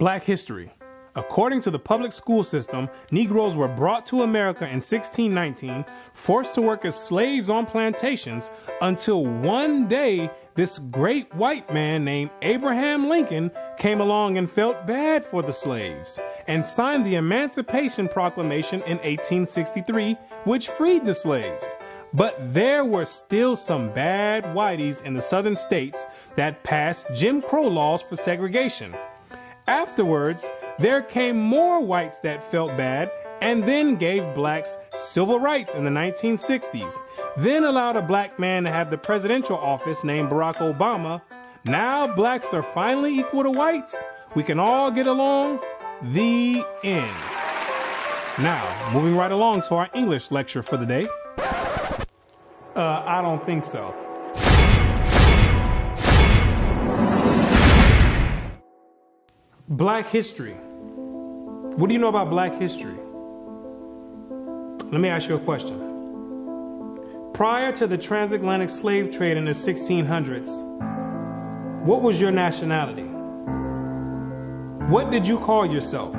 Black history. According to the public school system, Negroes were brought to America in 1619, forced to work as slaves on plantations, until one day this great white man named Abraham Lincoln came along and felt bad for the slaves and signed the Emancipation Proclamation in 1863, which freed the slaves. But there were still some bad whiteys in the southern states that passed Jim Crow laws for segregation. Afterwards, there came more whites that felt bad and then gave blacks civil rights in the 1960s, then allowed a black man to have the presidential office named Barack Obama. Now blacks are finally equal to whites. We can all get along. The end. Now, moving right along to our English lecture for the day. Uh, I don't think so. Black history. What do you know about black history? Let me ask you a question. Prior to the transatlantic slave trade in the 1600s, what was your nationality? What did you call yourself?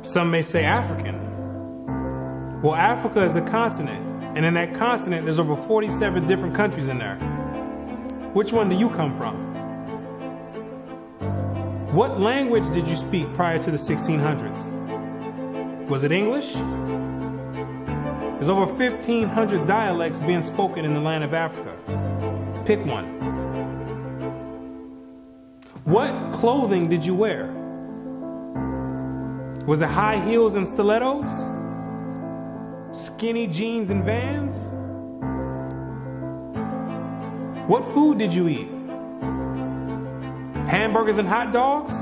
Some may say African. Well, Africa is a continent, and in that continent, there's over 47 different countries in there. Which one do you come from? What language did you speak prior to the 1600s? Was it English? There's over 1,500 dialects being spoken in the land of Africa. Pick one. What clothing did you wear? Was it high heels and stilettos? Skinny jeans and vans? What food did you eat? Hamburgers and hot dogs?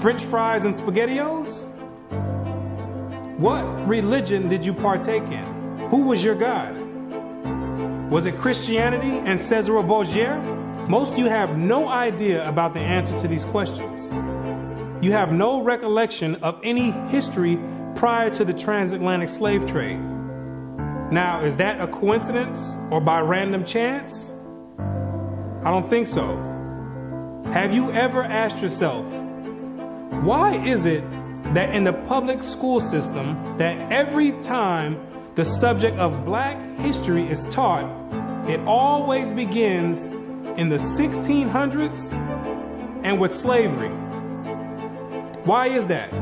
French fries and spaghettios? What religion did you partake in? Who was your God? Was it Christianity and Cesare Borgia? Most of you have no idea about the answer to these questions. You have no recollection of any history prior to the transatlantic slave trade. Now, is that a coincidence or by random chance? I don't think so. Have you ever asked yourself, why is it that in the public school system that every time the subject of black history is taught, it always begins in the 1600s and with slavery? Why is that?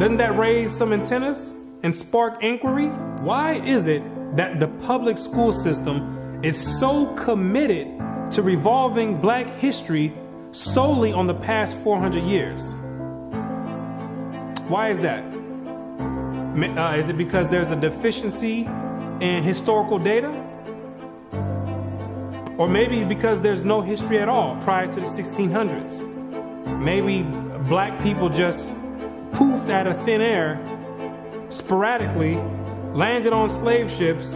Doesn't that raise some antennas and spark inquiry? Why is it that the public school system is so committed to revolving black history solely on the past 400 years. Why is that? Uh, is it because there's a deficiency in historical data? Or maybe because there's no history at all prior to the 1600s. Maybe black people just poofed out of thin air sporadically, landed on slave ships,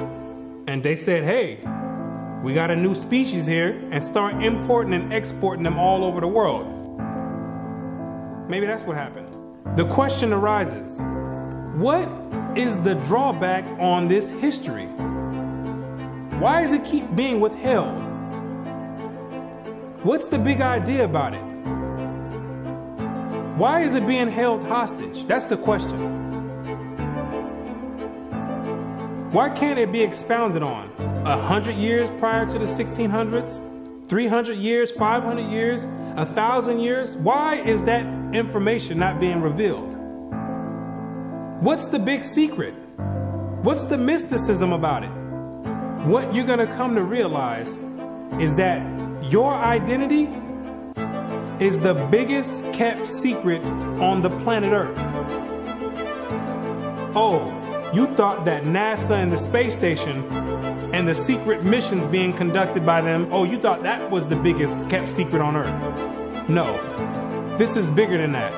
and they said, hey, we got a new species here and start importing and exporting them all over the world. Maybe that's what happened. The question arises what is the drawback on this history? Why does it keep being withheld? What's the big idea about it? Why is it being held hostage? That's the question. Why can't it be expounded on? A hundred years prior to the 1600s, 300 years, 500 years, a thousand years? Why is that information not being revealed? What's the big secret? What's the mysticism about it? What you're going to come to realize is that your identity is the biggest kept secret on the planet Earth. Oh, you thought that NASA and the space station and the secret missions being conducted by them, oh, you thought that was the biggest kept secret on earth. No, this is bigger than that.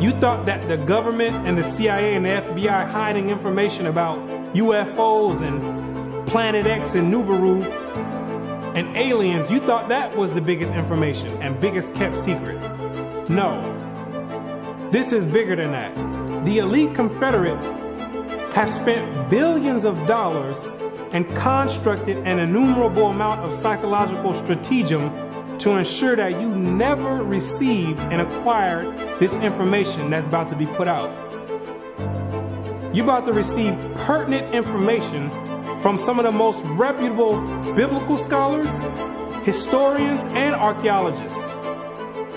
You thought that the government and the CIA and the FBI hiding information about UFOs and Planet X and Nibiru and aliens, you thought that was the biggest information and biggest kept secret. No, this is bigger than that. The elite Confederate has spent billions of dollars and constructed an innumerable amount of psychological stratagem to ensure that you never received and acquired this information that's about to be put out. You're about to receive pertinent information from some of the most reputable biblical scholars, historians, and archaeologists.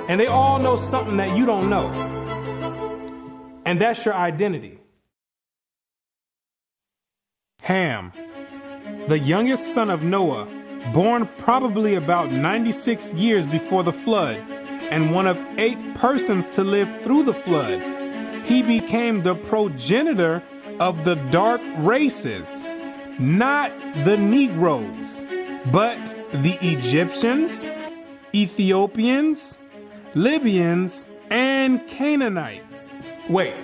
And they all know something that you don't know. And that's your identity. Ham, the youngest son of Noah, born probably about 96 years before the flood, and one of eight persons to live through the flood. He became the progenitor of the dark races, not the Negroes, but the Egyptians, Ethiopians, Libyans, and Canaanites. Wait,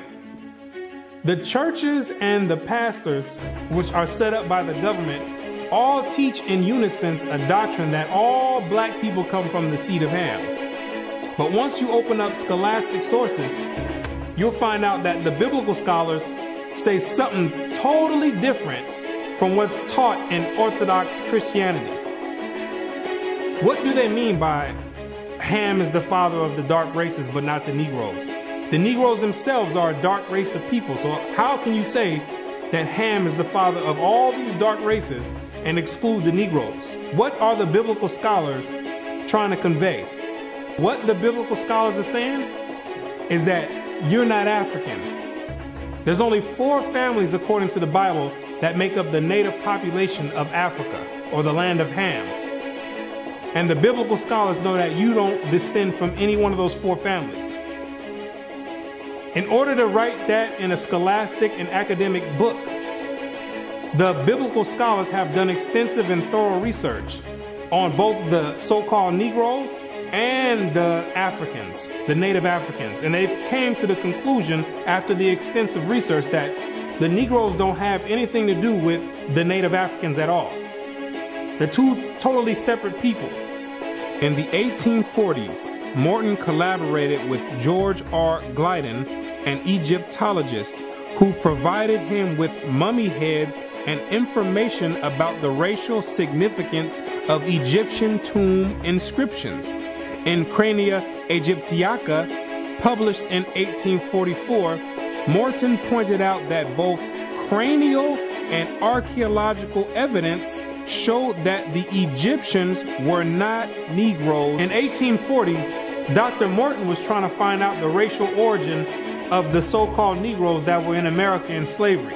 the churches and the pastors, which are set up by the government, all teach in unison a doctrine that all black people come from the seed of Ham. But once you open up scholastic sources, you'll find out that the biblical scholars say something totally different from what's taught in Orthodox Christianity. What do they mean by Ham is the father of the dark races but not the Negroes? The Negroes themselves are a dark race of people. So how can you say that Ham is the father of all these dark races and exclude the Negroes? What are the biblical scholars trying to convey? What the biblical scholars are saying is that you're not African. There's only four families, according to the Bible, that make up the native population of Africa or the land of Ham. And the biblical scholars know that you don't descend from any one of those four families. In order to write that in a scholastic and academic book, the biblical scholars have done extensive and thorough research on both the so called Negroes and the Africans, the native Africans. And they came to the conclusion after the extensive research that the Negroes don't have anything to do with the native Africans at all. They're two totally separate people. In the 1840s, Morton collaborated with George R. Gliddon, an Egyptologist, who provided him with mummy heads and information about the racial significance of Egyptian tomb inscriptions. In Crania Aegyptiaca, published in 1844, Morton pointed out that both cranial and archaeological evidence showed that the Egyptians were not Negroes. In 1840, Dr. Morton was trying to find out the racial origin of the so called Negroes that were in America in slavery.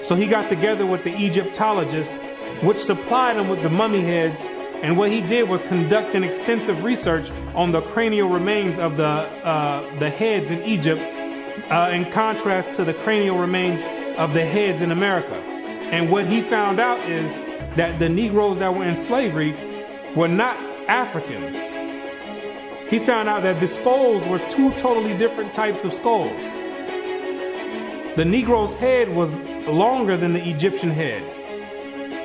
So he got together with the Egyptologists, which supplied him with the mummy heads. And what he did was conduct an extensive research on the cranial remains of the, uh, the heads in Egypt, uh, in contrast to the cranial remains of the heads in America. And what he found out is that the Negroes that were in slavery were not Africans he found out that the skulls were two totally different types of skulls. The Negro's head was longer than the Egyptian head.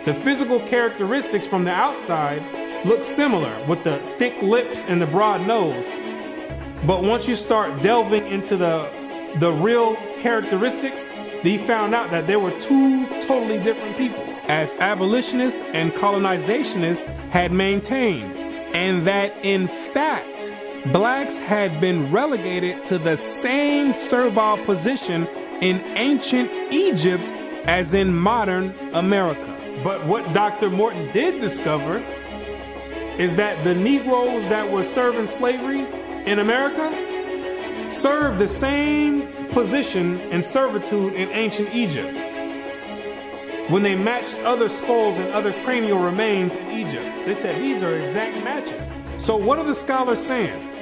The physical characteristics from the outside look similar with the thick lips and the broad nose. But once you start delving into the, the real characteristics, he found out that there were two totally different people, as abolitionists and colonizationists had maintained, and that in fact, blacks had been relegated to the same servile position in ancient Egypt as in modern America. But what Dr. Morton did discover is that the Negroes that were serving slavery in America served the same position and servitude in ancient Egypt. When they matched other skulls and other cranial remains in Egypt, they said these are exact matches. So, what are the scholars saying?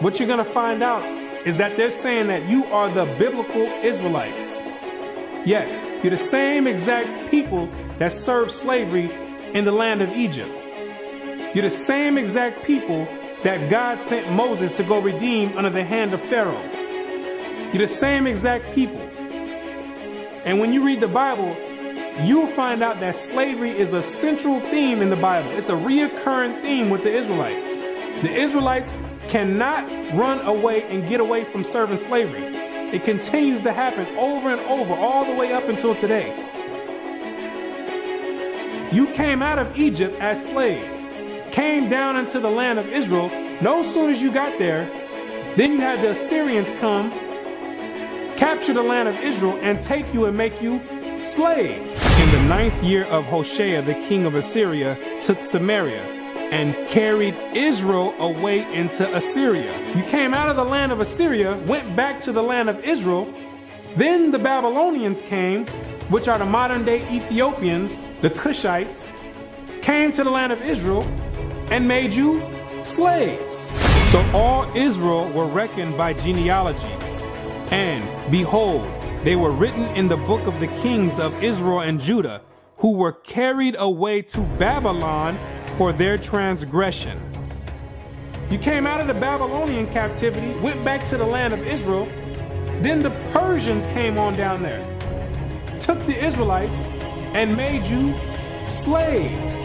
what you're going to find out is that they're saying that you are the biblical Israelites. Yes, you're the same exact people that served slavery in the land of Egypt. You're the same exact people that God sent Moses to go redeem under the hand of Pharaoh. You're the same exact people. And when you read the Bible, you'll find out that slavery is a central theme in the Bible. It's a reoccurring theme with the Israelites. The Israelites cannot run away and get away from serving slavery. It continues to happen over and over, all the way up until today. You came out of Egypt as slaves. came down into the land of Israel, no soon as you got there, then you had the Assyrians come, capture the land of Israel, and take you and make you slaves. In the ninth year of Hoshea, the king of Assyria took Samaria and carried Israel away into Assyria. You came out of the land of Assyria, went back to the land of Israel. Then the Babylonians came, which are the modern day Ethiopians, the Cushites, came to the land of Israel and made you slaves. So all Israel were reckoned by genealogies. And behold, they were written in the book of the kings of Israel and Judah, who were carried away to Babylon for their transgression. You came out of the Babylonian captivity, went back to the land of Israel. Then the Persians came on down there, took the Israelites, and made you slaves.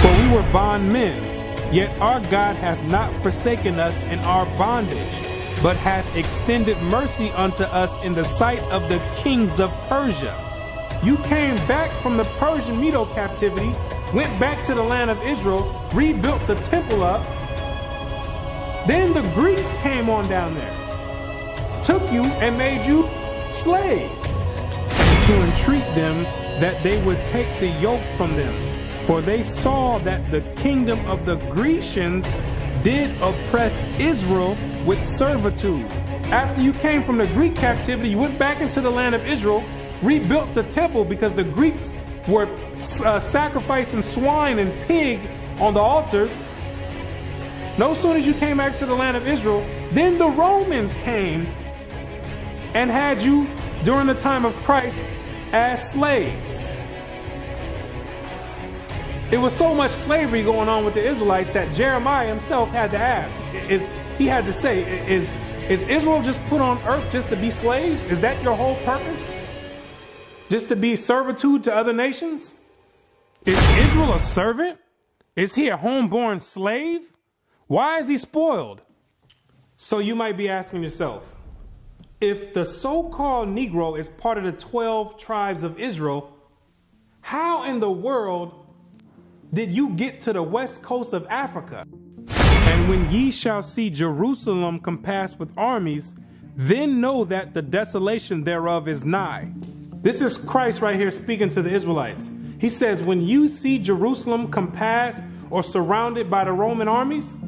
For we were bondmen, yet our God hath not forsaken us in our bondage, but hath extended mercy unto us in the sight of the kings of Persia. You came back from the Persian Medo captivity, went back to the land of Israel, rebuilt the temple up. Then the Greeks came on down there, took you and made you slaves to entreat them that they would take the yoke from them. For they saw that the kingdom of the Grecians did oppress Israel with servitude. After you came from the Greek captivity, you went back into the land of Israel, rebuilt the temple because the Greeks were uh, sacrificing swine and pig on the altars. No sooner as you came back to the land of Israel, then the Romans came and had you during the time of Christ as slaves. It was so much slavery going on with the Israelites that Jeremiah himself had to ask, is he had to say, is is Israel just put on earth just to be slaves? Is that your whole purpose? Just to be servitude to other nations? Is Israel a servant? Is he a homeborn slave? Why is he spoiled? So you might be asking yourself, if the so-called Negro is part of the 12 tribes of Israel, how in the world did you get to the west coast of Africa? And when ye shall see Jerusalem compassed with armies, then know that the desolation thereof is nigh. This is Christ right here speaking to the Israelites. He says, When you see Jerusalem compassed or surrounded by the Roman armies,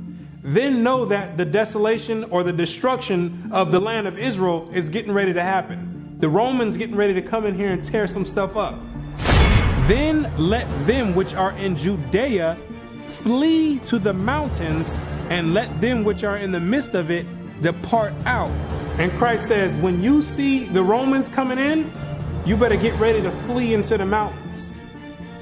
then know that the desolation or the destruction of the land of Israel is getting ready to happen. The Romans getting ready to come in here and tear some stuff up. Then let them which are in Judea flee to the mountains, and let them which are in the midst of it depart out. And Christ says, when you see the Romans coming in, you better get ready to flee into the mountains.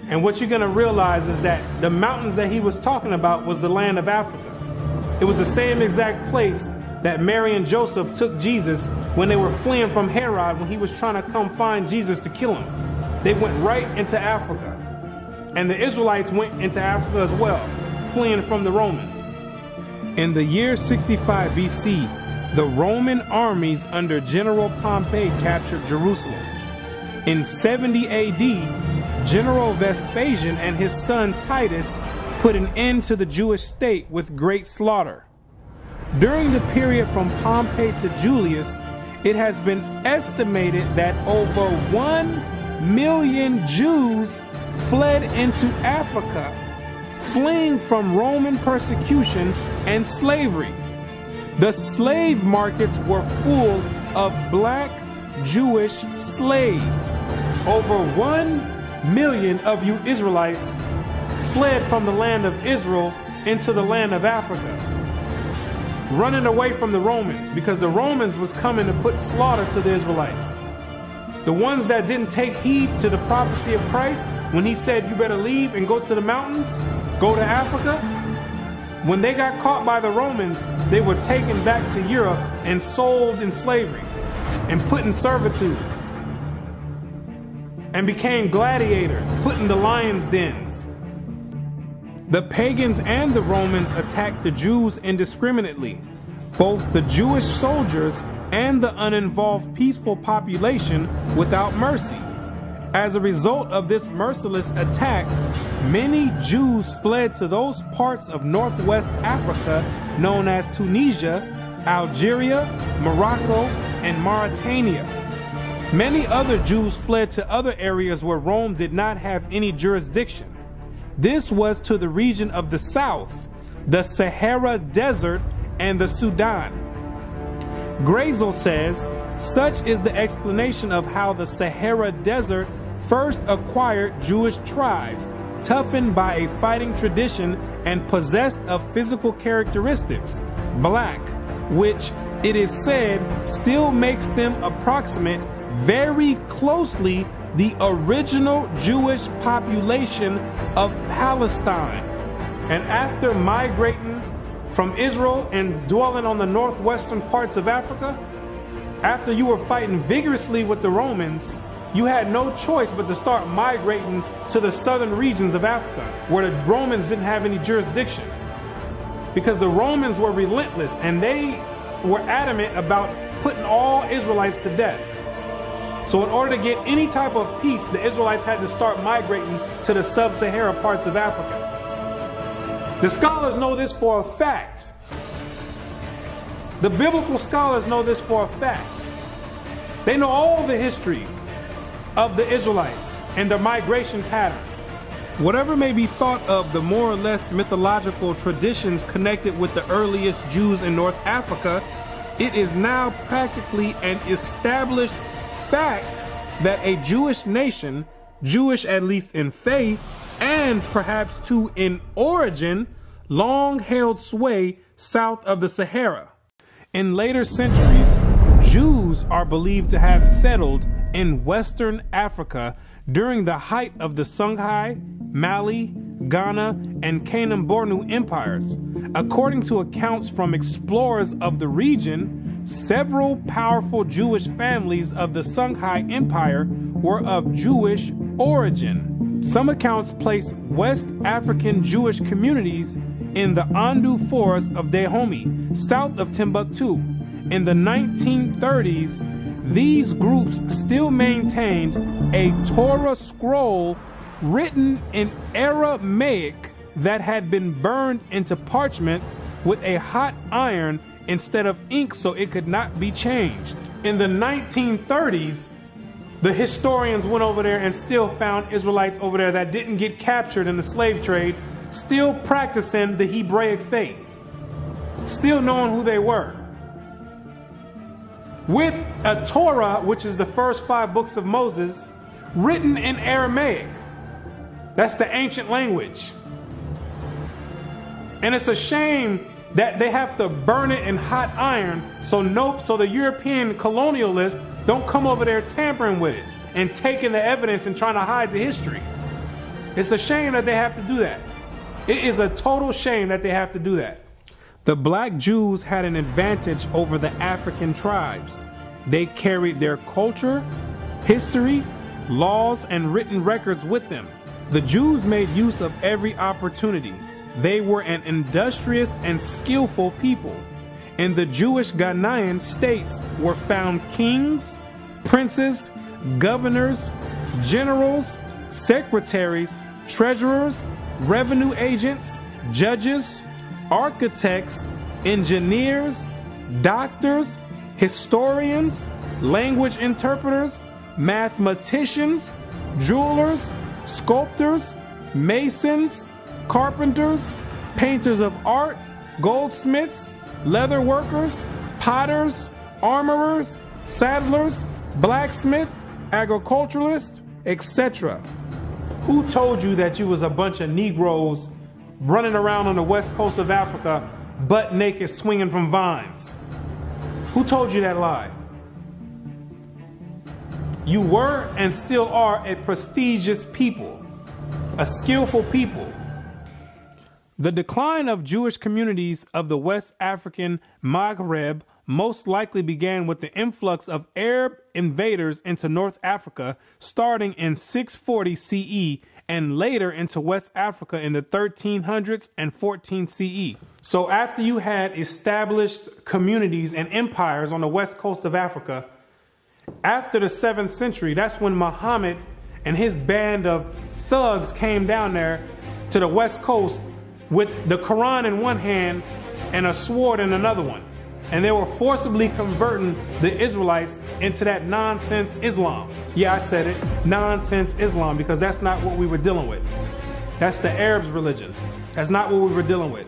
And what you're going to realize is that the mountains that he was talking about was the land of Africa. It was the same exact place that Mary and Joseph took Jesus when they were fleeing from Herod when he was trying to come find Jesus to kill him. They went right into Africa. And the Israelites went into Africa as well, fleeing from the Romans. In the year 65 BC, the Roman armies under General Pompey captured Jerusalem. In 70 AD, General Vespasian and his son Titus put an end to the Jewish state with great slaughter. During the period from Pompey to Julius, it has been estimated that over 1 million Jews fled into Africa, fleeing from Roman persecution and slavery. The slave markets were full of black Jewish slaves. Over one million of you Israelites fled from the land of Israel into the land of Africa, running away from the Romans because the Romans was coming to put slaughter to the Israelites. The ones that didn't take heed to the prophecy of Christ when he said, You better leave and go to the mountains, go to Africa. When they got caught by the Romans, they were taken back to Europe and sold in slavery and put in servitude and became gladiators, put in the lions' dens. The pagans and the Romans attacked the Jews indiscriminately. Both the Jewish soldiers and the uninvolved peaceful population without mercy. As a result of this merciless attack, many Jews fled to those parts of northwest Africa known as Tunisia, Algeria, Morocco, and Mauritania. Many other Jews fled to other areas where Rome did not have any jurisdiction. This was to the region of the south, the Sahara Desert, and the Sudan. Grazel says, such is the explanation of how the Sahara Desert first acquired Jewish tribes, toughened by a fighting tradition and possessed of physical characteristics, black, which it is said still makes them approximate very closely the original Jewish population of Palestine. And after migrating from Israel and dwelling on the northwestern parts of Africa, after you were fighting vigorously with the Romans, you had no choice but to start migrating to the southern regions of Africa, where the Romans didn't have any jurisdiction. Because the Romans were relentless and they were adamant about putting all Israelites to death. So, in order to get any type of peace, the Israelites had to start migrating to the sub Sahara parts of Africa. The scholars know this for a fact. The biblical scholars know this for a fact. They know all the history of the Israelites and their migration patterns. Whatever may be thought of the more or less mythological traditions connected with the earliest Jews in North Africa, it is now practically an established fact that a Jewish nation, Jewish at least in faith, and perhaps to in origin, long held sway south of the Sahara. In later centuries, Jews are believed to have settled in Western Africa during the height of the Songhai, Mali, Ghana, and Kanem Bornu empires. According to accounts from explorers of the region, several powerful Jewish families of the Songhai Empire were of Jewish origin. Some accounts place West African Jewish communities in the Andu forest of Dahomey, south of Timbuktu. In the 1930s, these groups still maintained a Torah scroll written in Aramaic that had been burned into parchment with a hot iron instead of ink so it could not be changed. In the 1930s, the historians went over there and still found Israelites over there that didn't get captured in the slave trade, still practicing the Hebraic faith, still knowing who they were. With a Torah, which is the first five books of Moses, written in Aramaic. That's the ancient language. And it's a shame that they have to burn it in hot iron so nope so the European colonialists don't come over there tampering with it and taking the evidence and trying to hide the history. It's a shame that they have to do that. It is a total shame that they have to do that. The black Jews had an advantage over the African tribes. They carried their culture, history, laws, and written records with them. The Jews made use of every opportunity. They were an industrious and skillful people. In the Jewish Ghanaian states were found kings, princes, governors, generals, secretaries, treasurers, revenue agents, judges, architects, engineers, doctors, historians, language interpreters, mathematicians, jewelers, sculptors, masons, carpenters, painters of art, goldsmiths, leather workers, potters, armorers, saddlers, blacksmith, agriculturalists, etc. Who told you that you was a bunch of Negroes running around on the west coast of Africa butt naked swinging from vines? Who told you that lie? You were and still are a prestigious people, a skillful people. The decline of Jewish communities of the West African Maghreb most likely began with the influx of Arab invaders into North Africa starting in 640 CE and later into West Africa in the 1300s and 14 CE. So, after you had established communities and empires on the west coast of Africa, after the 7th century, that's when Muhammad and his band of thugs came down there to the west coast with the Quran in one hand and a sword in another one. And they were forcibly converting the Israelites into that nonsense Islam. Yeah, I said it nonsense Islam because that's not what we were dealing with. That's the Arabs' religion. That's not what we were dealing with.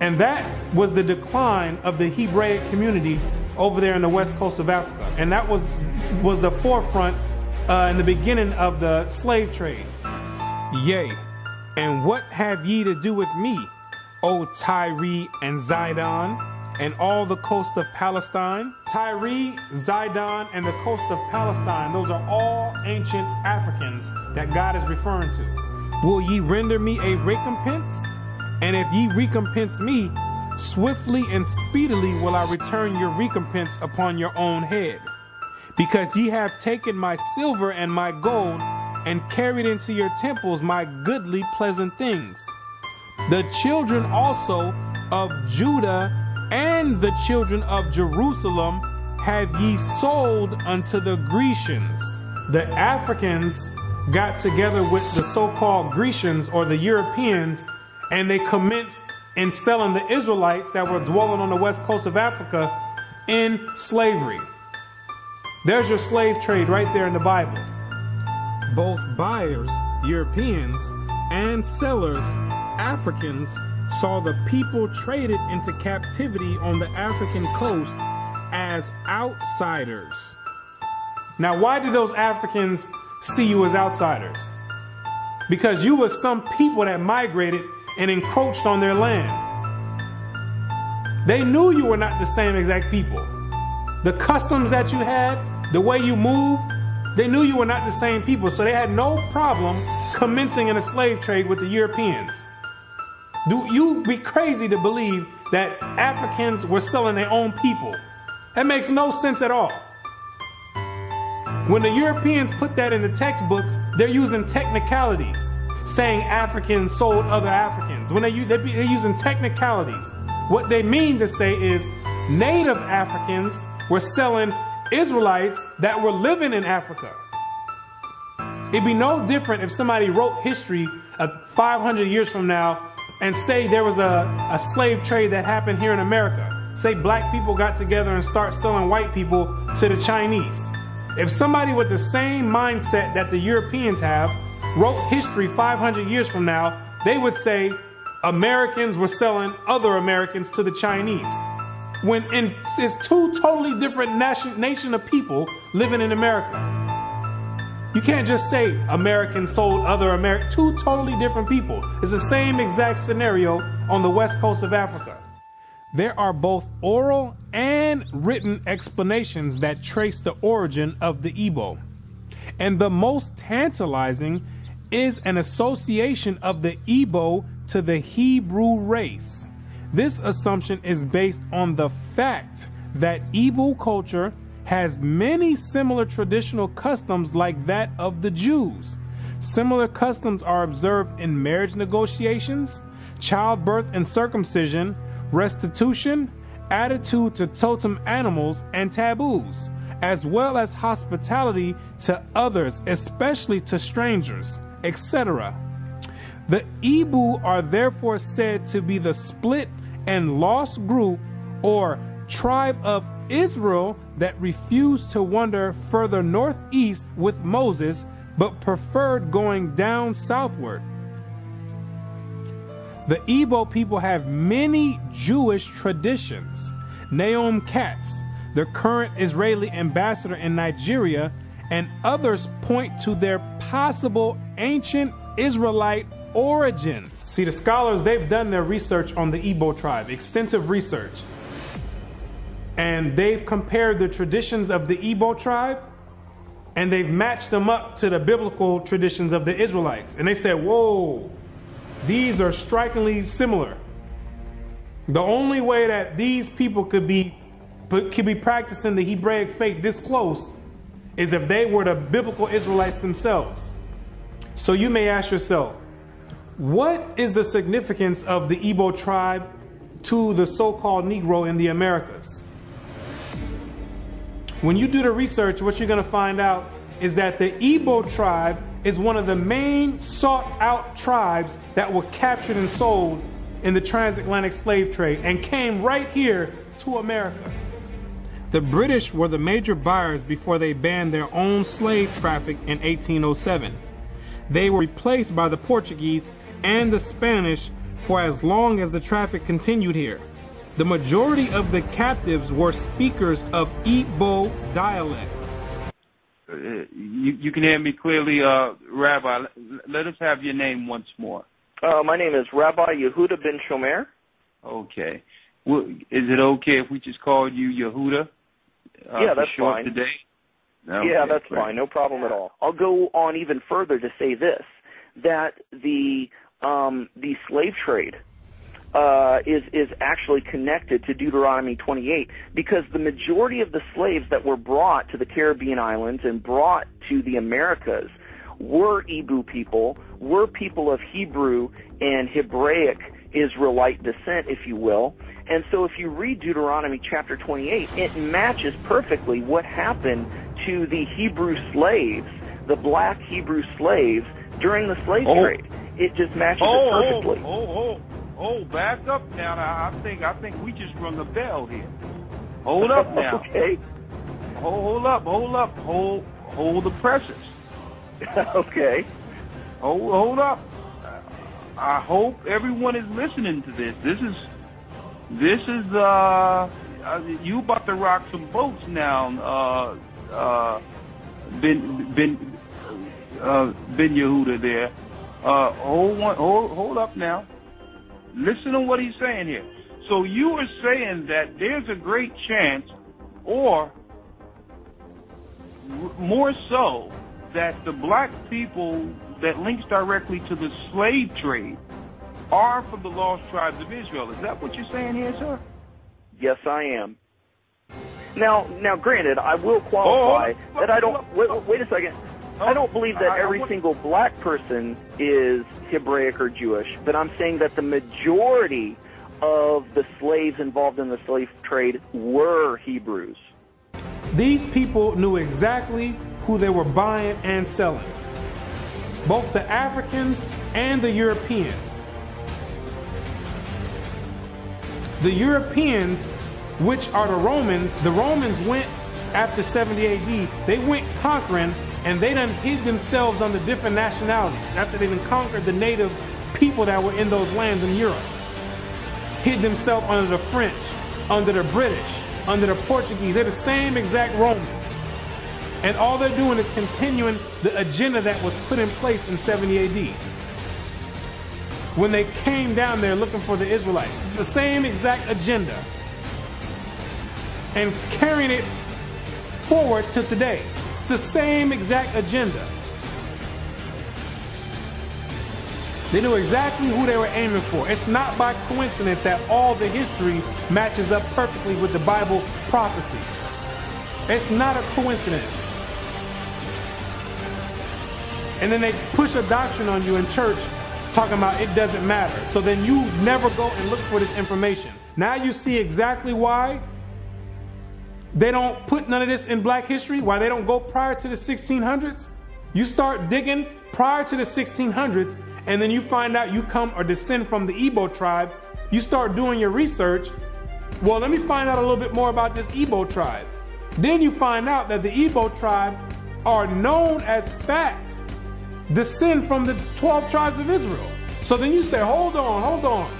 And that was the decline of the Hebraic community over there in the west coast of Africa. And that was, was the forefront uh, in the beginning of the slave trade. Yea, and what have ye to do with me, O Tyre and Zidon, and all the coast of Palestine? Tyre, Zidon, and the coast of Palestine, those are all ancient Africans that God is referring to. Will ye render me a recompense? And if ye recompense me, swiftly and speedily will I return your recompense upon your own head. Because ye have taken my silver and my gold, and carried into your temples my goodly pleasant things. The children also of Judah and the children of Jerusalem have ye sold unto the Grecians. The Africans got together with the so called Grecians or the Europeans and they commenced in selling the Israelites that were dwelling on the west coast of Africa in slavery. There's your slave trade right there in the Bible. Both buyers, Europeans, and sellers, Africans, saw the people traded into captivity on the African coast as outsiders. Now, why did those Africans see you as outsiders? Because you were some people that migrated and encroached on their land. They knew you were not the same exact people. The customs that you had, the way you moved, they knew you were not the same people, so they had no problem commencing in a slave trade with the Europeans. Do you be crazy to believe that Africans were selling their own people? That makes no sense at all. When the Europeans put that in the textbooks, they're using technicalities saying Africans sold other Africans. When they use, they're using technicalities. What they mean to say is native Africans were selling Israelites that were living in Africa. It'd be no different if somebody wrote history of 500 years from now and say there was a, a slave trade that happened here in America. Say black people got together and start selling white people to the Chinese. If somebody with the same mindset that the Europeans have wrote history 500 years from now, they would say Americans were selling other Americans to the Chinese. When in, it's two totally different nation, nation of people living in America. You can't just say Americans sold other Americans. Two totally different people. It's the same exact scenario on the west coast of Africa. There are both oral and written explanations that trace the origin of the Igbo. And the most tantalizing is an association of the Igbo to the Hebrew race. This assumption is based on the fact that Igbo culture has many similar traditional customs like that of the Jews. Similar customs are observed in marriage negotiations, childbirth and circumcision, restitution, attitude to totem animals, and taboos, as well as hospitality to others, especially to strangers etc. The Ibo are therefore said to be the split and lost group or tribe of Israel that refused to wander further northeast with Moses but preferred going down southward. The Igbo people have many Jewish traditions. Noam Katz, the current Israeli ambassador in Nigeria, and others point to their possible ancient Israelite origins. See, the scholars, they've done their research on the Igbo tribe, extensive research. And they've compared the traditions of the Igbo tribe and they've matched them up to the biblical traditions of the Israelites. And they said, whoa, these are strikingly similar. The only way that these people could be could be practicing the Hebraic faith this close is if they were the biblical Israelites themselves. So you may ask yourself, what is the significance of the Igbo tribe to the so called Negro in the Americas? When you do the research, what you're going to find out is that the Igbo tribe is one of the main sought out tribes that were captured and sold in the transatlantic slave trade and came right here to America. The British were the major buyers before they banned their own slave traffic in 1807. They were replaced by the Portuguese and the Spanish for as long as the traffic continued here. The majority of the captives were speakers of Igbo dialects. Uh, you, you can hear me clearly, uh, Rabbi. Let us have your name once more. Uh, my name is Rabbi Yehuda ben Shomer. Okay. Well, is it okay if we just call you Yehuda? Uh, yeah, that's fine. Today. Okay, yeah, that's great. fine. No problem at all. I'll go on even further to say this: that the um, the slave trade uh, is is actually connected to Deuteronomy 28 because the majority of the slaves that were brought to the Caribbean islands and brought to the Americas were Ibo people, were people of Hebrew and Hebraic Israelite descent, if you will. And so if you read Deuteronomy chapter 28, it matches perfectly what happened to the Hebrew slaves, the black Hebrew slaves during the slave oh. trade. It just matches oh, it perfectly. Oh, oh, oh, oh, back up now. I think I think we just rung the bell here. Hold up now. okay. Hold, hold up, hold up, hold hold the presses. okay. Hold hold up. I hope everyone is listening to this. This is this is uh, uh you about to rock some boats now. Uh, uh, Ben Ben uh, Ben Yehuda there. Uh, hold one, hold, hold up now. Listen to what he's saying here. So you are saying that there's a great chance, or more so, that the black people that links directly to the slave trade are from the lost tribes of Israel. Is that what you're saying here, sir? Yes, I am. Now, now, granted, I will qualify oh, that I don't. Wait, wait a second. I don't believe that every single black person is Hebraic or Jewish, but I'm saying that the majority of the slaves involved in the slave trade were Hebrews. These people knew exactly who they were buying and selling, both the Africans and the Europeans. The Europeans, which are the Romans, the Romans went after 70 AD, they went conquering and they done hid themselves under different nationalities after they done conquered the native people that were in those lands in Europe. Hid themselves under the French, under the British, under the Portuguese. They're the same exact Romans. And all they're doing is continuing the agenda that was put in place in 70 AD. When they came down there looking for the Israelites. It's the same exact agenda. And carrying it forward to today. It's the same exact agenda. They knew exactly who they were aiming for. It's not by coincidence that all the history matches up perfectly with the Bible prophecies. It's not a coincidence. And then they push a doctrine on you in church talking about it doesn't matter. So then you never go and look for this information. Now you see exactly why they don't put none of this in black history, why they don't go prior to the 1600s. You start digging prior to the 1600s, and then you find out you come or descend from the Igbo tribe. You start doing your research. Well, let me find out a little bit more about this Igbo tribe. Then you find out that the Igbo tribe are known as fact descend from the 12 tribes of Israel. So then you say, hold on, hold on.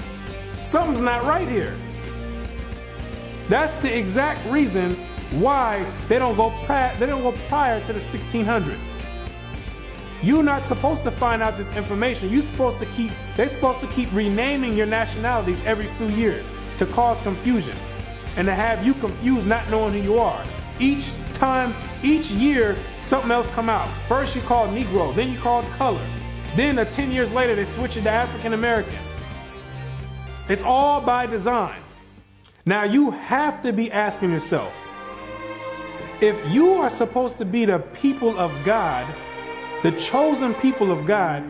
Something's not right here. That's the exact reason why they don't go prior, they don't go prior to the 1600s. You're not supposed to find out this information. You're supposed to keep they're supposed to keep renaming your nationalities every few years to cause confusion and to have you confused not knowing who you are. Each time, each year, something else come out. First you called Negro, then you called color. Then uh, 10 years later they switch it to African American. It's all by design. Now you have to be asking yourself if you are supposed to be the people of God, the chosen people of God,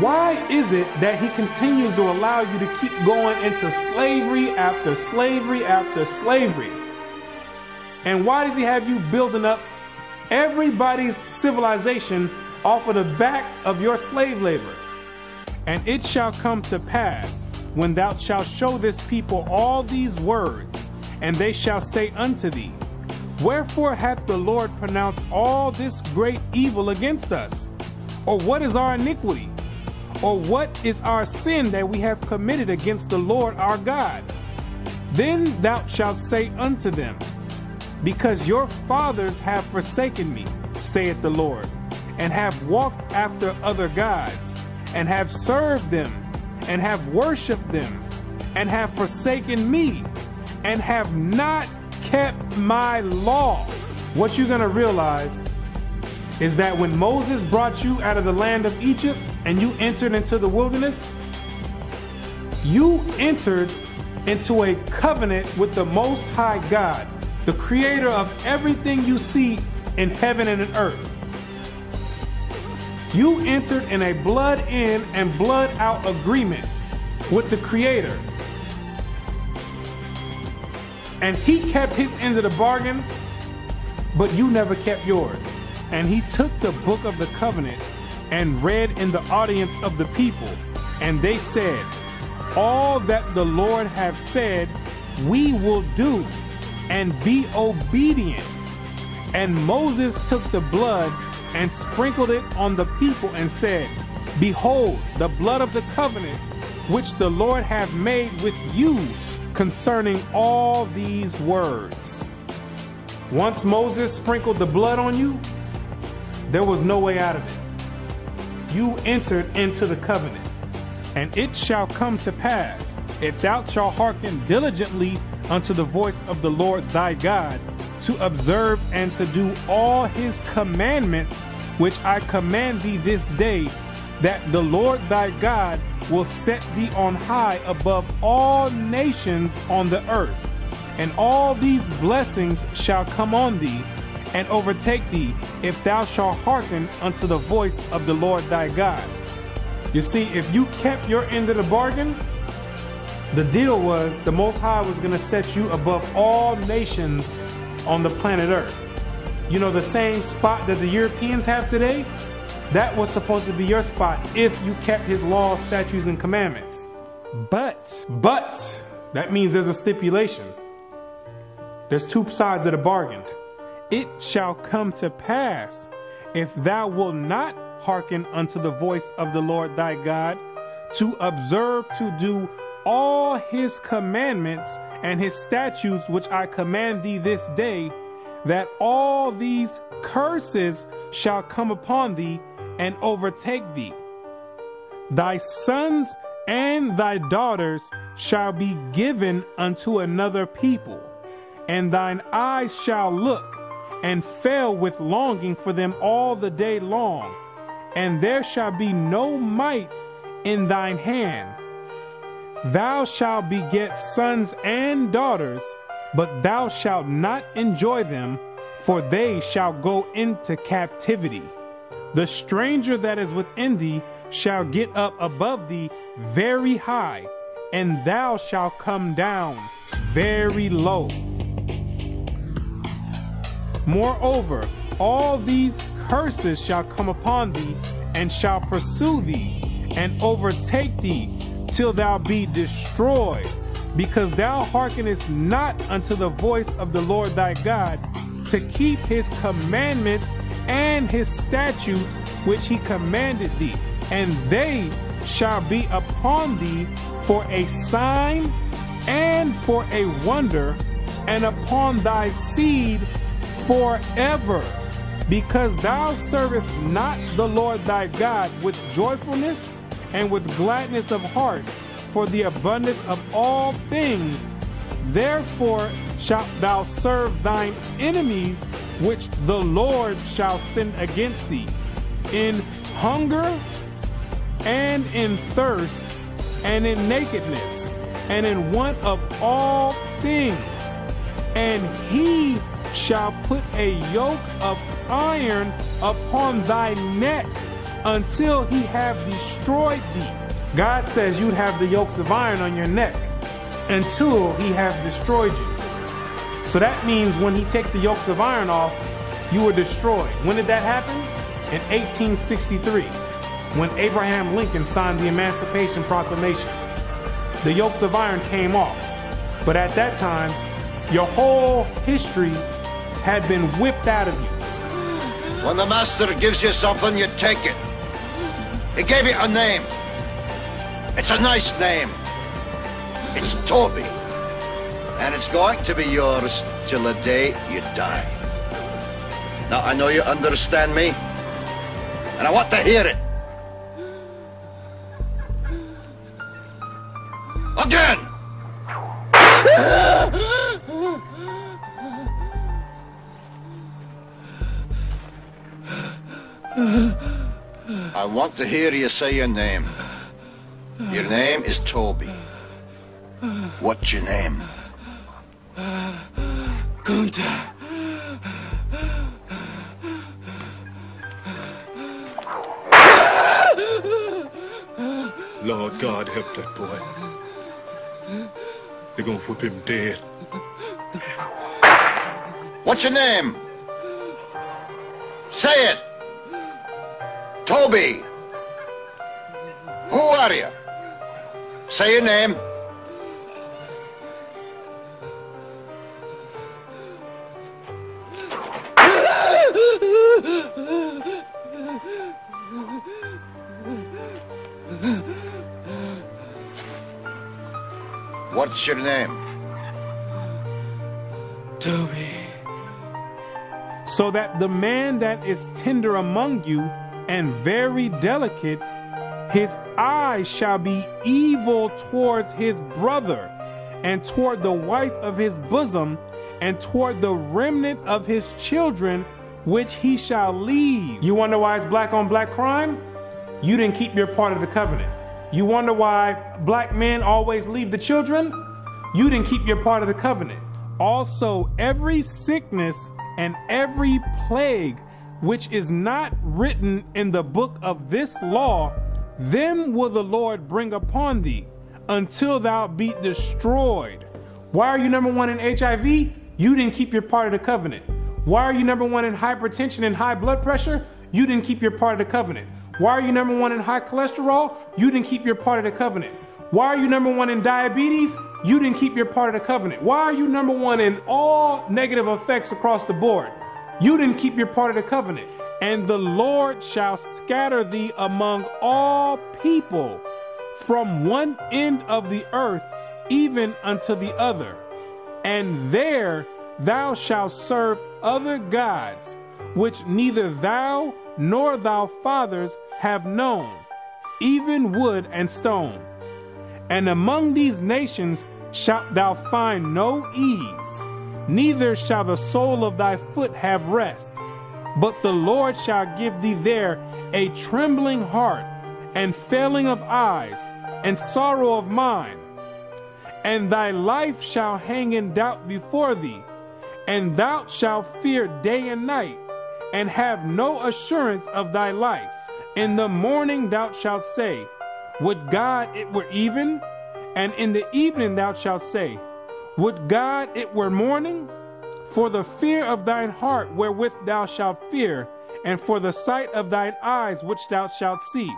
why is it that he continues to allow you to keep going into slavery after slavery after slavery? And why does he have you building up everybody's civilization off of the back of your slave labor. And it shall come to pass when thou shalt show this people all these words, and they shall say unto thee, Wherefore hath the Lord pronounced all this great evil against us? Or what is our iniquity? Or what is our sin that we have committed against the Lord our God? Then thou shalt say unto them, Because your fathers have forsaken me, saith the Lord, and have walked after other gods, and have served them, and have worshipped them, and have forsaken me, and have not kept my law. What you're going to realize is that when Moses brought you out of the land of Egypt and you entered into the wilderness, you entered into a covenant with the Most High God, the creator of everything you see in heaven and in earth. You entered in a blood in and blood out agreement with the creator. And he kept his end of the bargain, but you never kept yours. And he took the book of the covenant and read in the audience of the people. And they said, All that the Lord have said, we will do and be obedient. And Moses took the blood and sprinkled it on the people and said, Behold, the blood of the covenant which the Lord hath made with you concerning all these words. Once Moses sprinkled the blood on you, there was no way out of it. You entered into the covenant, and it shall come to pass, if thou shalt hearken diligently unto the voice of the Lord thy God, to observe and to do all his commandments, which I command thee this day, that the Lord thy God will set thee on high above all nations on the earth. And all these blessings shall come on thee and overtake thee if thou shalt hearken unto the voice of the Lord thy God. You see, if you kept your end of the bargain, the deal was the Most High was going to set you above all nations on the planet Earth. You know, the same spot that the Europeans have today, that was supposed to be your spot if you kept his laws, statutes, and commandments. But, but, that means there's a stipulation. There's two sides of the bargain. It shall come to pass if thou wilt not hearken unto the voice of the Lord thy God, to observe to do all his commandments and his statutes which I command thee this day, that all these curses shall come upon thee and overtake thee. Thy sons and thy daughters shall be given unto another people, and thine eyes shall look and fail with longing for them all the day long, and there shall be no might in thine hand. Thou shalt beget sons and daughters, but thou shalt not enjoy them, for they shall go into captivity. The stranger that is within thee shall get up above thee very high, and thou shalt come down very low. Moreover, all these curses shall come upon thee, and shall pursue thee, and overtake thee, till thou be destroyed, because thou hearkenest not unto the voice of the Lord thy God, to keep his commandments and his statutes which he commanded thee, and they shall be upon thee for a sign and for a wonder, and upon thy seed forever, because thou servest not the Lord thy God with joyfulness and with gladness of heart for the abundance of all things. Therefore shalt thou serve thine enemies, which the Lord shall send against thee, in hunger and in thirst and in nakedness and in want of all things. And he shall put a yoke of iron upon thy neck until he have destroyed thee. God says you'd have the yokes of iron on your neck until he have destroyed you. So that means when he take the yokes of iron off, you were destroyed. When did that happen? In 1863, when Abraham Lincoln signed the Emancipation Proclamation. The yokes of iron came off. But at that time, your whole history had been whipped out of you. When the master gives you something, you take it. He gave it a name. It's a nice name. It's Toby. And it's going to be yours till the day you die. Now, I know you understand me, and I want to hear it. Again! Want to hear you say your name. Your name is Toby. What's your name? Kunta. Lord God help that boy. They're gonna whip him dead. What's your name? Say it. Toby. Who are you? Say your name. What's your name? Toby. so that the man that is tender among you and very delicate, his eye shall be evil towards his brother, and toward the wife of his bosom, and toward the remnant of his children, which he shall leave. You wonder why it's black on black crime? You didn't keep your part of the covenant. You wonder why black men always leave the children? You didn't keep your part of the covenant. Also, every sickness and every plague which is not written in the book of this law, them will the Lord bring upon thee until thou be destroyed. Why are you number one in HIV? You didn't keep your part of the covenant. Why are you number one in hypertension and high blood pressure? You didn't keep your part of the covenant. Why are you number one in high cholesterol? You didn't keep your part of the covenant. Why are you number one in diabetes? You didn't keep your part of the covenant. Why are you number one in all negative effects across the board? You didn't keep your part of the covenant. And the Lord shall scatter thee among all people from one end of the earth even unto the other. And there thou shalt serve other gods, which neither thou nor thy fathers have known, even wood and stone. And among these nations shalt thou find no ease, neither shall the sole of thy foot have rest. But the Lord shall give thee there a trembling heart, and failing of eyes, and sorrow of mind. And thy life shall hang in doubt before thee, and thou shalt fear day and night, and have no assurance of thy life. In the morning thou shalt say, Would God it were even? And in the evening thou shalt say, Would God it were morning? For the fear of thine heart wherewith thou shalt fear, and for the sight of thine eyes which thou shalt see.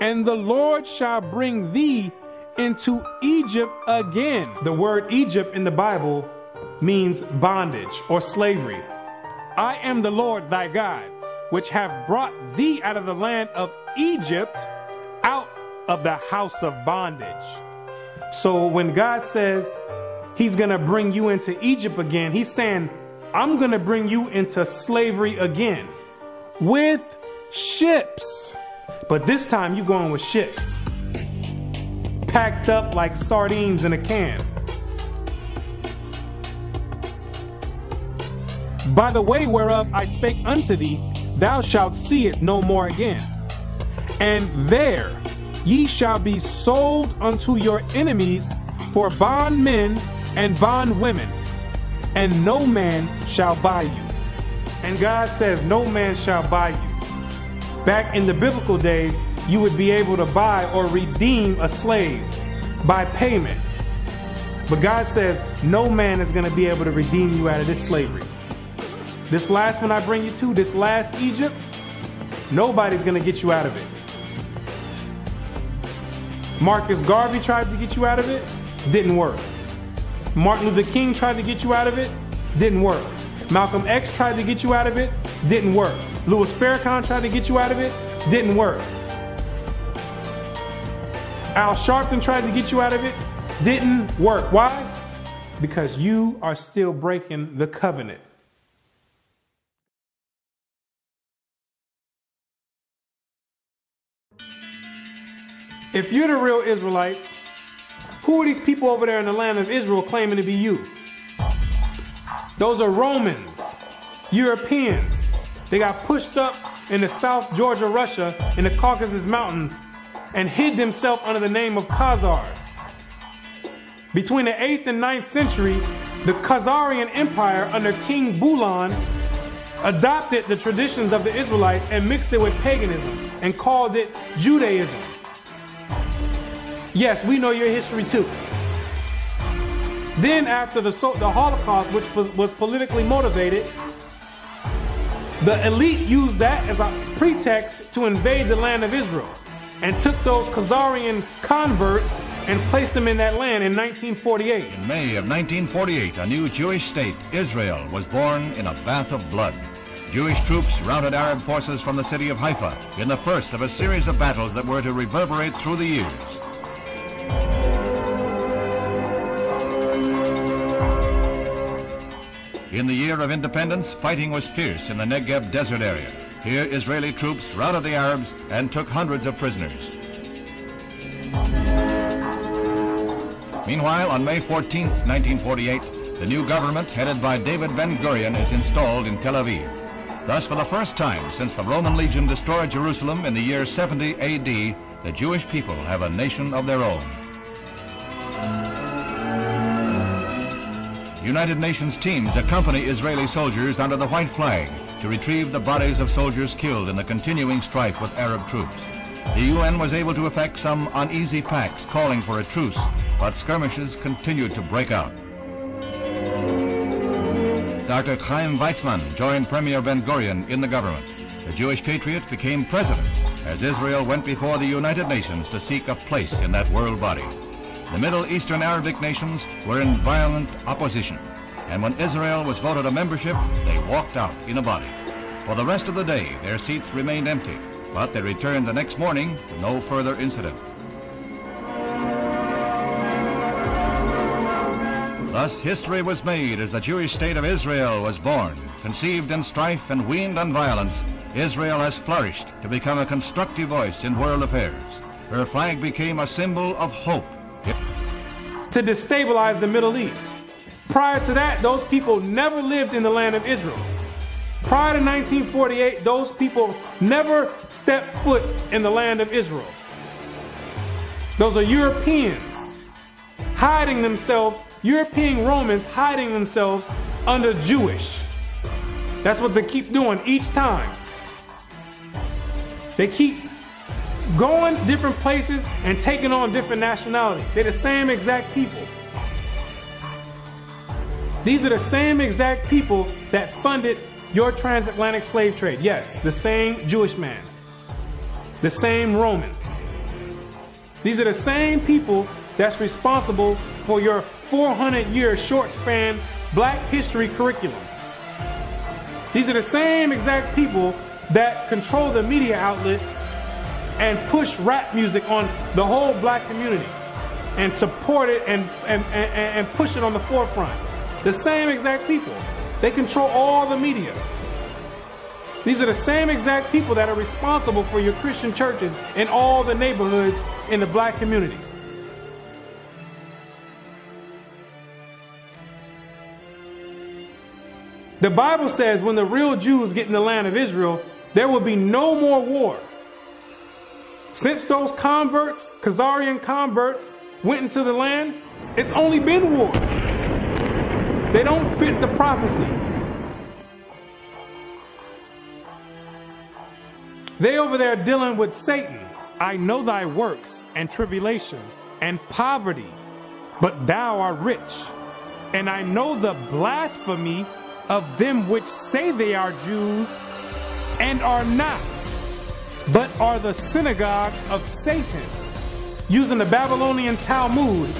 And the Lord shall bring thee into Egypt again. The word Egypt in the Bible means bondage or slavery. I am the Lord thy God, which have brought thee out of the land of Egypt, out of the house of bondage. So when God says he's going to bring you into Egypt again, he's saying, I'm going to bring you into slavery again with ships. But this time you're going with ships, packed up like sardines in a can. By the way whereof I spake unto thee, thou shalt see it no more again. And there ye shall be sold unto your enemies for bondmen and bondwomen, and no man shall buy you. And God says, No man shall buy you. Back in the biblical days, you would be able to buy or redeem a slave by payment. But God says, No man is going to be able to redeem you out of this slavery. This last one I bring you to, this last Egypt, nobody's going to get you out of it. Marcus Garvey tried to get you out of it, didn't work. Martin Luther King tried to get you out of it, didn't work. Malcolm X tried to get you out of it, didn't work. Louis Farrakhan tried to get you out of it, didn't work. Al Sharpton tried to get you out of it, didn't work. Why? Because you are still breaking the covenant. If you're the real Israelites, who are these people over there in the land of Israel claiming to be you? Those are Romans, Europeans. They got pushed up in the South Georgia, Russia, in the Caucasus Mountains, and hid themselves under the name of Khazars. Between the 8th and 9th century, the Khazarian Empire under King Bulan adopted the traditions of the Israelites and mixed it with paganism and called it Judaism. Yes, we know your history too. Then, after the, the Holocaust, which was, was politically motivated, the elite used that as a pretext to invade the land of Israel and took those Khazarian converts and placed them in that land in 1948. In May of 1948, a new Jewish state, Israel, was born in a bath of blood. Jewish troops routed Arab forces from the city of Haifa in the first of a series of battles that were to reverberate through the years. In the year of independence, fighting was fierce in the Negev desert area. Here, Israeli troops routed the Arabs and took hundreds of prisoners. Meanwhile, on May 14, 1948, the new government headed by David Ben-Gurion is installed in Tel Aviv. Thus, for the first time since the Roman legion destroyed Jerusalem in the year 70 AD, the Jewish people have a nation of their own. United Nations teams accompany Israeli soldiers under the white flag to retrieve the bodies of soldiers killed in the continuing strife with Arab troops. The UN was able to effect some uneasy pacts calling for a truce, but skirmishes continued to break out. Dr. Chaim Weizmann joined Premier Ben-Gurion in the government. The Jewish patriot became president as Israel went before the United Nations to seek a place in that world body. The Middle Eastern Arabic nations were in violent opposition, and when Israel was voted a membership, they walked out in a body. For the rest of the day, their seats remained empty, but they returned the next morning to no further incident. Thus, history was made as the Jewish state of Israel was born. Conceived in strife and weaned on violence, Israel has flourished to become a constructive voice in world affairs. Her flag became a symbol of hope to destabilize the Middle East. Prior to that, those people never lived in the land of Israel. Prior to 1948, those people never stepped foot in the land of Israel. Those are Europeans hiding themselves, European Romans hiding themselves under Jewish. That's what they keep doing each time. They keep going different places and taking on different nationalities. They're the same exact people. These are the same exact people that funded your transatlantic slave trade. Yes, the same Jewish man, the same Romans. These are the same people that's responsible for your 400 year short span black history curriculum. These are the same exact people that control the media outlets and push rap music on the whole black community and support it and, and, and, and push it on the forefront. The same exact people. They control all the media. These are the same exact people that are responsible for your Christian churches in all the neighborhoods in the black community. The Bible says when the real Jews get in the land of Israel, there will be no more war. Since those converts, Khazarian converts, went into the land, it's only been war. They don't fit the prophecies. They over there dealing with Satan. I know thy works and tribulation and poverty, but thou art rich. And I know the blasphemy of them which say they are Jews and are not, but are the synagogue of Satan, using the Babylonian Talmud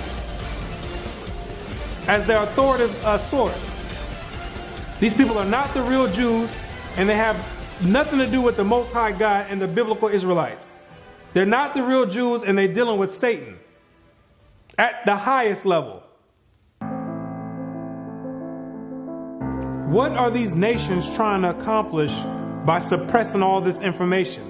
as their authoritative uh, source. These people are not the real Jews, and they have nothing to do with the Most High God and the biblical Israelites. They're not the real Jews, and they're dealing with Satan at the highest level. What are these nations trying to accomplish by suppressing all this information?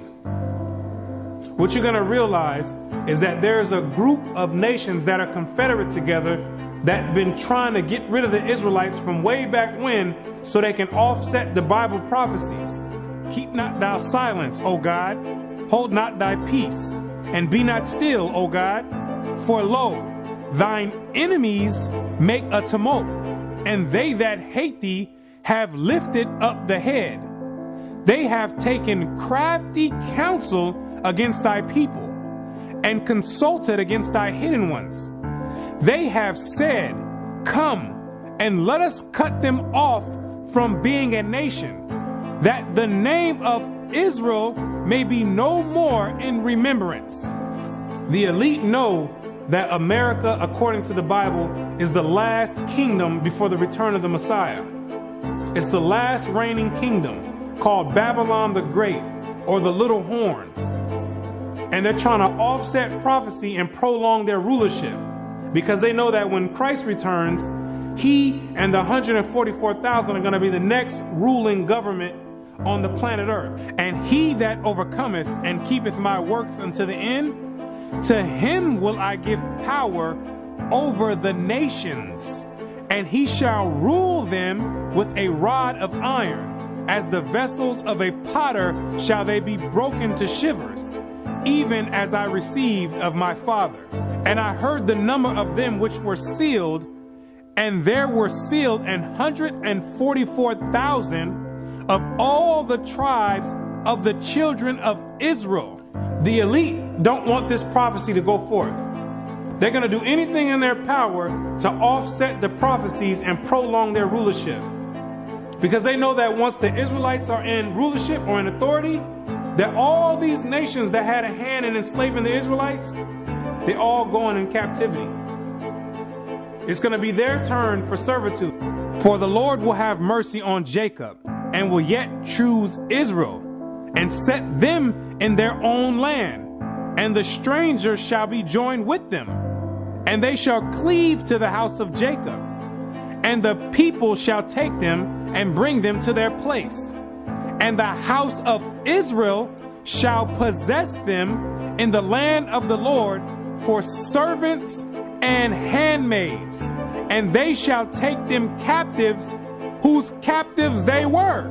What you're going to realize is that there's a group of nations that are confederate together that been trying to get rid of the Israelites from way back when so they can offset the Bible prophecies. Keep not thou silence, O God. Hold not thy peace, and be not still, O God. For lo, thine enemies make a tumult, and they that hate thee have lifted up the head. They have taken crafty counsel against thy people, and consulted against thy hidden ones. They have said, Come and let us cut them off from being a nation, that the name of Israel may be no more in remembrance. The elite know that America, according to the Bible, is the last kingdom before the return of the Messiah. It's the last reigning kingdom called Babylon the Great or the Little Horn. And they're trying to offset prophecy and prolong their rulership because they know that when Christ returns, he and the 144,000 are going to be the next ruling government on the planet earth. And he that overcometh and keepeth my works unto the end, to him will I give power over the nations, and he shall rule them with a rod of iron. As the vessels of a potter shall they be broken to shivers, even as I received of my Father. And I heard the number of them which were sealed, and there were sealed an hundred and forty-four thousand of all the tribes of the children of Israel. The elite don't want this prophecy to go forth. They're going to do anything in their power to offset the prophecies and prolong their rulership. Because they know that once the Israelites are in rulership or in authority, that all these nations that had a hand in enslaving the Israelites, they're all going in captivity. It's going to be their turn for servitude. For the Lord will have mercy on Jacob and will yet choose Israel and set them in their own land. And the stranger shall be joined with them, and they shall cleave to the house of Jacob. And the people shall take them and bring them to their place. And the house of Israel shall possess them in the land of the Lord for servants and handmaids, and they shall take them captives whose captives they were,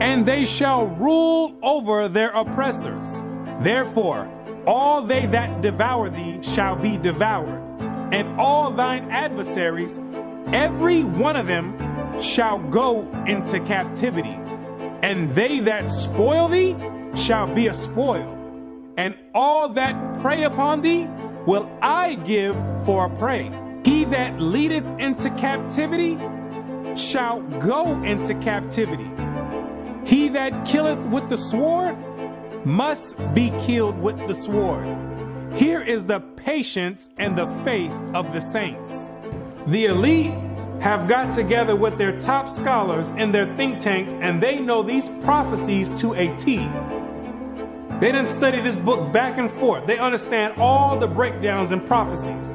and they shall rule over their oppressors. Therefore, all they that devour thee shall be devoured, and all thine adversaries, every one of them, shall go into captivity. And they that spoil thee shall be a spoil, and all that prey upon thee will I give for a prey. He that leadeth into captivity shall go into captivity. He that killeth with the sword must be killed with the sword. Here is the patience and the faith of the saints. The elite have got together with their top scholars in their think tanks and they know these prophecies to a T. They didn't study this book back and forth. They understand all the breakdowns and prophecies.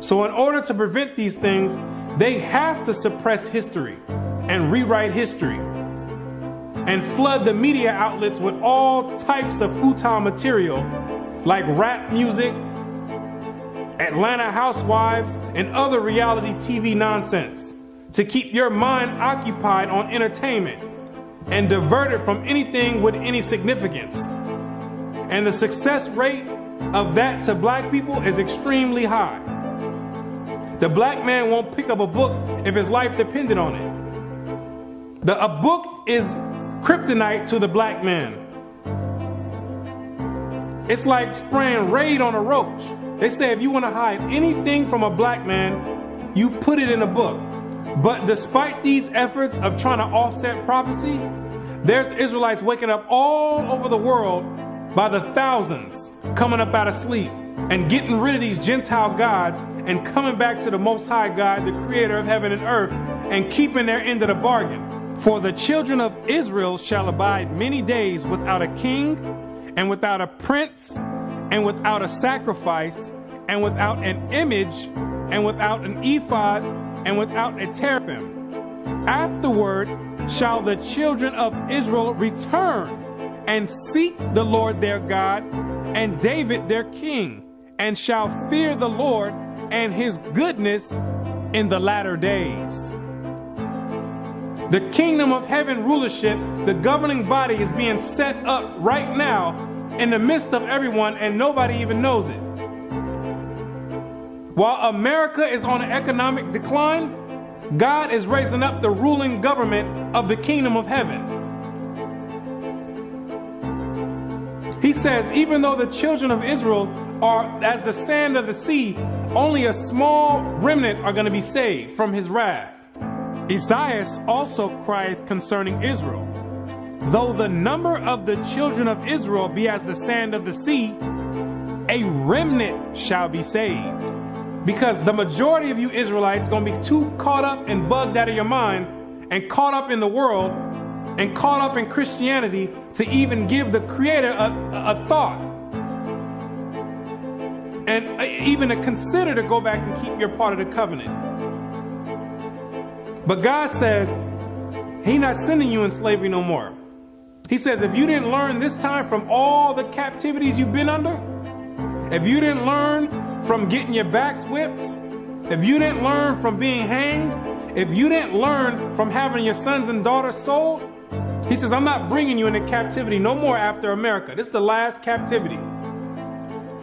So, in order to prevent these things, they have to suppress history and rewrite history and flood the media outlets with all types of futile material like rap music, Atlanta Housewives, and other reality TV nonsense to keep your mind occupied on entertainment and diverted from anything with any significance. And the success rate of that to black people is extremely high. The black man won't pick up a book if his life depended on it. The, a book is kryptonite to the black man. It's like spraying Raid on a roach. They say if you want to hide anything from a black man, you put it in a book. But despite these efforts of trying to offset prophecy, there's Israelites waking up all over the world by the thousands, coming up out of sleep and getting rid of these Gentile gods and coming back to the Most High God, the creator of heaven and earth, and keeping their end of the bargain. For the children of Israel shall abide many days without a king, and without a prince, and without a sacrifice, and without an image, and without an ephod, and without a teraphim. Afterward shall the children of Israel return and seek the Lord their God and David their king, and shall fear the Lord and his goodness in the latter days. The kingdom of heaven rulership, the governing body, is being set up right now in the midst of everyone, and nobody even knows it. While America is on an economic decline, God is raising up the ruling government of the kingdom of heaven. He says, even though the children of Israel are as the sand of the sea, only a small remnant are going to be saved from his wrath. Isaiah also crieth concerning Israel. Though the number of the children of Israel be as the sand of the sea, a remnant shall be saved. Because the majority of you Israelites going to be too caught up and bugged out of your mind and caught up in the world and caught up in Christianity to even give the Creator a, a, thought and uh, even to consider to go back and keep your part of the covenant. But God says, He not sending you in slavery no more. He says, if you didn't learn this time from all the captivities you've been under, if you didn't learn from getting your backs whipped, if you didn't learn from being hanged, if you didn't learn from having your sons and daughters sold, he says, I'm not bringing you into captivity no more after America. This is the last captivity.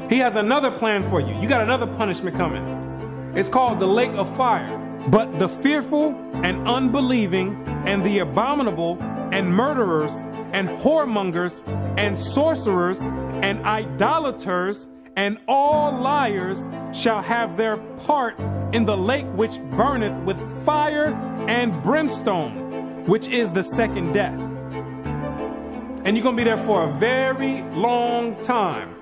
He has another plan for you. You got another punishment coming. It's called the lake of fire. But the fearful and unbelieving and the abominable and murderers and whoremongers and sorcerers and idolaters and all liars shall have their part in the lake which burneth with fire and brimstone, which is the second death. And you're going to be there for a very long time.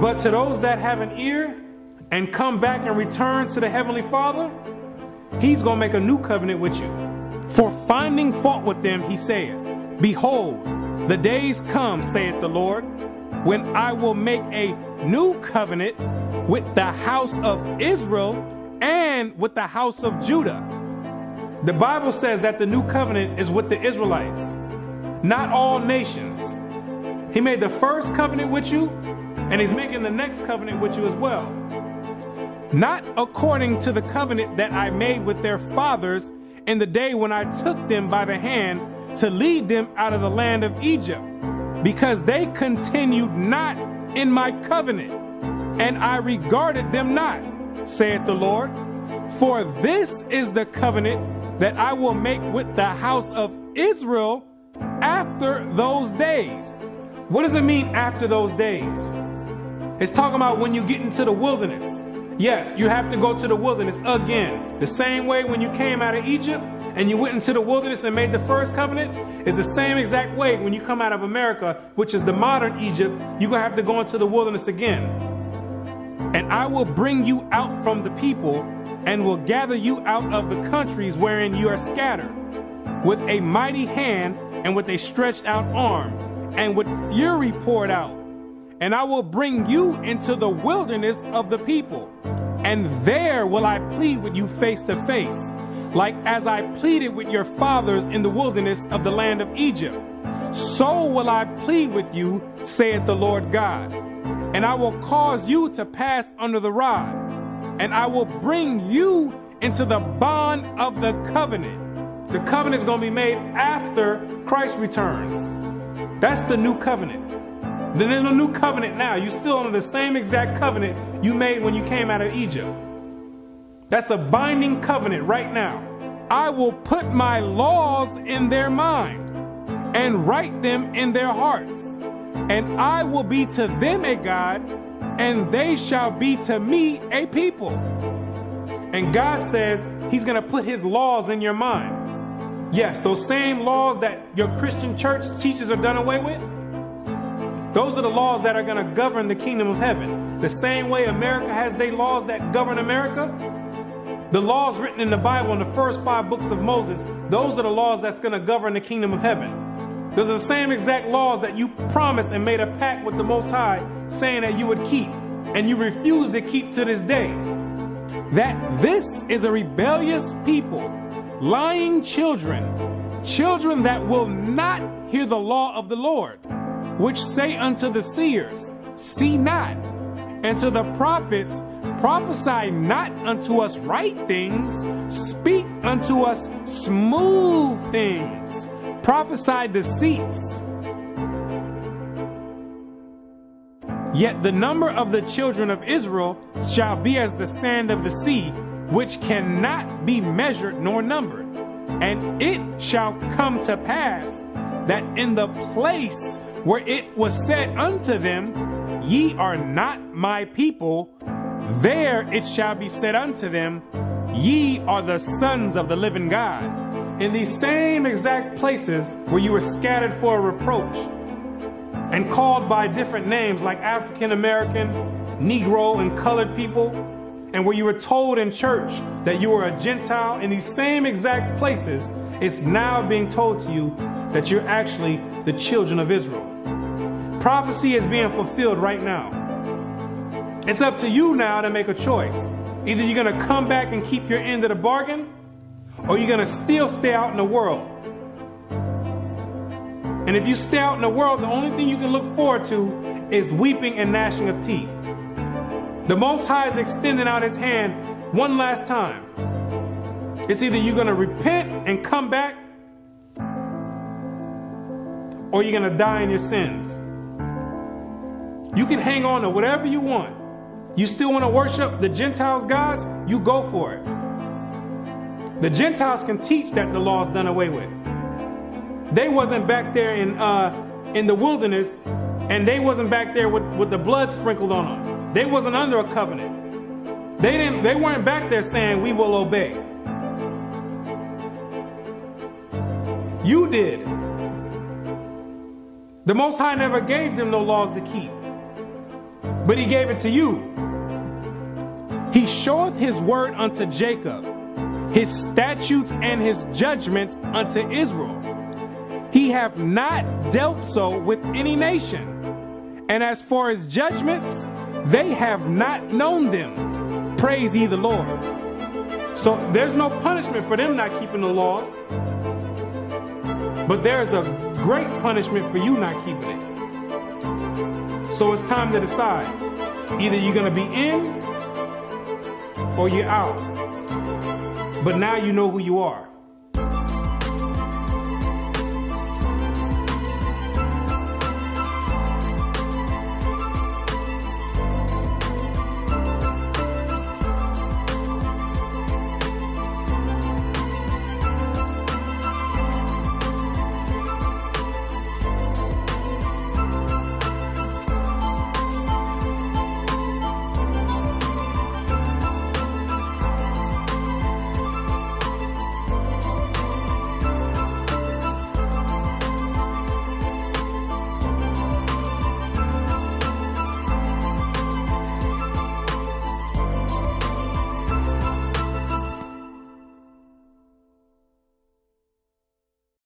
But to those that have an ear and come back and return to the Heavenly Father, He's going to make a new covenant with you. For finding fault with them, He saith, Behold, the days come, saith the Lord, when I will make a new covenant with the house of Israel and with the house of Judah. The Bible says that the new covenant is with the Israelites, not all nations. He made the first covenant with you, and he's making the next covenant with you as well. Not according to the covenant that I made with their fathers in the day when I took them by the hand to lead them out of the land of Egypt, because they continued not in my covenant, and I regarded them not, saith the Lord. For this is the covenant that I will make with the house of Israel after those days. What does it mean after those days? It's talking about when you get into the wilderness. Yes, you have to go to the wilderness again. The same way when you came out of Egypt, and you went into the wilderness and made the first covenant is the same exact way when you come out of America, which is the modern Egypt, you're going to have to go into the wilderness again. And I will bring you out from the people and will gather you out of the countries wherein you are scattered with a mighty hand and with a stretched out arm and with fury poured out. And I will bring you into the wilderness of the people. And there will I plead with you face to face like as I pleaded with your fathers in the wilderness of the land of Egypt. So will I plead with you, saith the Lord God. And I will cause you to pass under the rod, and I will bring you into the bond of the covenant. The covenant is going to be made after Christ returns. That's the new covenant. Then in the new covenant now, you're still under the same exact covenant you made when you came out of Egypt. That's a binding covenant right now. I will put my laws in their mind and write them in their hearts. And I will be to them a God, and they shall be to me a people. And God says He's going to put His laws in your mind. Yes, those same laws that your Christian church teachers are done away with, those are the laws that are going to govern the kingdom of heaven. The same way America has their laws that govern America, the laws written in the Bible in the first five books of Moses, those are the laws that's going to govern the kingdom of heaven. Those are the same exact laws that you promised and made a pact with the Most High saying that you would keep, and you refuse to keep to this day. That this is a rebellious people, lying children, children that will not hear the law of the Lord, which say unto the seers, See not, and to the prophets, prophesy not unto us right things, speak unto us smooth things prophesy deceits. Yet the number of the children of Israel shall be as the sand of the sea, which cannot be measured nor numbered. And it shall come to pass that in the place where it was said unto them, Ye are not my people, there it shall be said unto them, Ye are the sons of the living God. In these same exact places where you were scattered for a reproach and called by different names like African American, Negro, and colored people, and where you were told in church that you were a Gentile, in these same exact places, it's now being told to you that you're actually the children of Israel. Prophecy is being fulfilled right now. It's up to you now to make a choice. Either you're going to come back and keep your end of the bargain, or you're going to still stay out in the world. And if you stay out in the world, the only thing you can look forward to is weeping and gnashing of teeth. The Most High is extending out his hand one last time. It's either you're going to repent and come back, or you're going to die in your sins. You can hang on to whatever you want. You still want to worship the Gentiles' gods? You go for it. The Gentiles can teach that the law is done away with. They wasn't back there in uh, in the wilderness, and they wasn't back there with, with the blood sprinkled on them. They wasn't under a covenant. They didn't. They weren't back there saying we will obey. You did. The Most High never gave them no laws to keep, but He gave it to you. He showeth His word unto Jacob his statutes and his judgments unto Israel. He hath not dealt so with any nation. And as for his judgments, they have not known them. Praise ye the Lord. So there's no punishment for them not keeping the laws. But there's a great punishment for you not keeping it. So it's time to decide. Either you're going to be in or you're out. But now you know who you are.